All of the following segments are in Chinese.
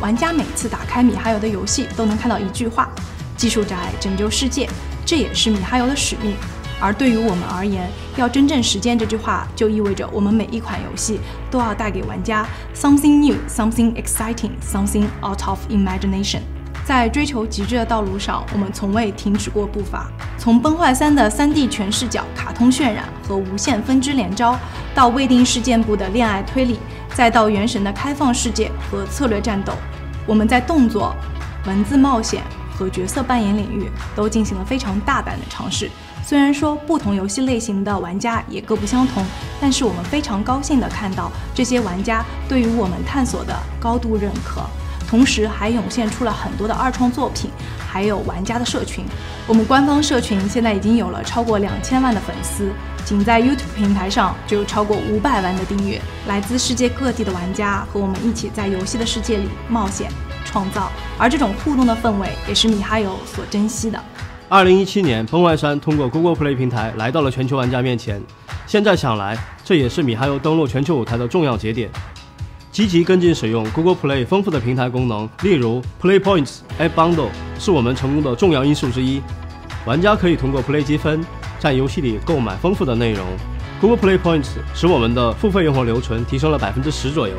玩家每次打开米哈游的游戏都能看到一句话：“技术宅拯救世界”，这也是米哈游的使命。而对于我们而言，要真正实践这句话，就意味着我们每一款游戏都要带给玩家 something new, something exciting, something out of imagination。在追求极致的道路上，我们从未停止过步伐。从《崩坏三》的 3D 全视角卡通渲染和无限分支连招，到未定事件簿的恋爱推理，再到《原神》的开放世界和策略战斗，我们在动作、文字冒险和角色扮演领域都进行了非常大胆的尝试。虽然说不同游戏类型的玩家也各不相同，但是我们非常高兴地看到这些玩家对于我们探索的高度认可，同时还涌现出了很多的二创作品，还有玩家的社群。我们官方社群现在已经有了超过两千万的粉丝，仅在 YouTube 平台上就有超过五百万的订阅。来自世界各地的玩家和我们一起在游戏的世界里冒险创造，而这种互动的氛围也是米哈游所珍惜的。二零一七年，《崩坏三》通过 Google Play 平台来到了全球玩家面前。现在想来，这也是米哈游登陆全球舞台的重要节点。积极跟进使用 Google Play 丰富的平台功能，例如 Play Points App Bundle，是我们成功的重要因素之一。玩家可以通过 Play 积分，在游戏里购买丰富的内容。Google Play Points 使我们的付费用户留存提升了百分之十左右。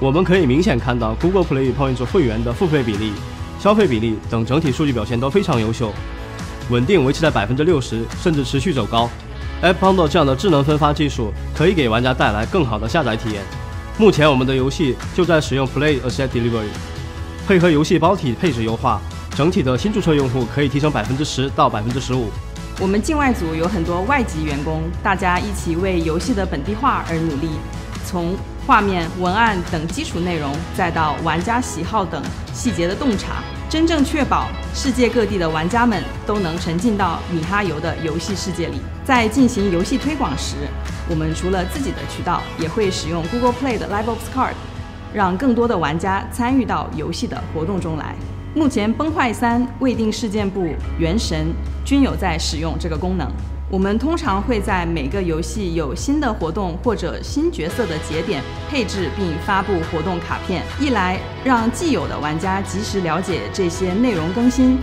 我们可以明显看到 Google Play Points 会员的付费比例、消费比例等整体数据表现都非常优秀。稳定维持在百分之六十，甚至持续走高。App Bundle 这样的智能分发技术可以给玩家带来更好的下载体验。目前我们的游戏就在使用 Play Asset Delivery，配合游戏包体配置优化，整体的新注册用户可以提升百分之十到百分之十五。我们境外组有很多外籍员工，大家一起为游戏的本地化而努力。从画面、文案等基础内容，再到玩家喜好等细节的洞察。真正确保世界各地的玩家们都能沉浸到米哈游的游戏世界里。在进行游戏推广时，我们除了自己的渠道，也会使用 Google Play 的 Live Ops Card，让更多的玩家参与到游戏的活动中来。目前，《崩坏三》未定事件簿、《原神》均有在使用这个功能。我们通常会在每个游戏有新的活动或者新角色的节点配置并发布活动卡片，一来让既有的玩家及时了解这些内容更新，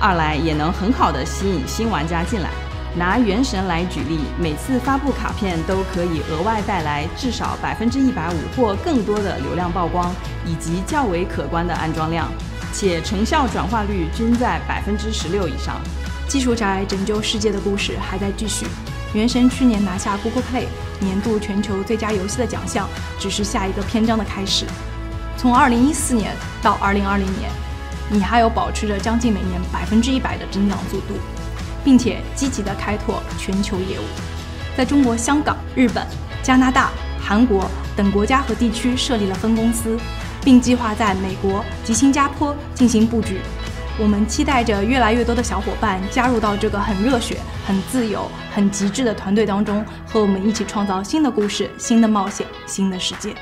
二来也能很好的吸引新玩家进来。拿《原神》来举例，每次发布卡片都可以额外带来至少百分之一百五或更多的流量曝光，以及较为可观的安装量，且成效转化率均在百分之十六以上。技术宅拯救世界的故事还在继续。原神去年拿下 Google Play 年度全球最佳游戏的奖项，只是下一个篇章的开始。从2014年到2020年，你还有保持着将近每年百分之一百的增长速度，并且积极的开拓全球业务，在中国香港、日本、加拿大、韩国等国家和地区设立了分公司，并计划在美国及新加坡进行布局。我们期待着越来越多的小伙伴加入到这个很热血、很自由、很极致的团队当中，和我们一起创造新的故事、新的冒险、新的世界。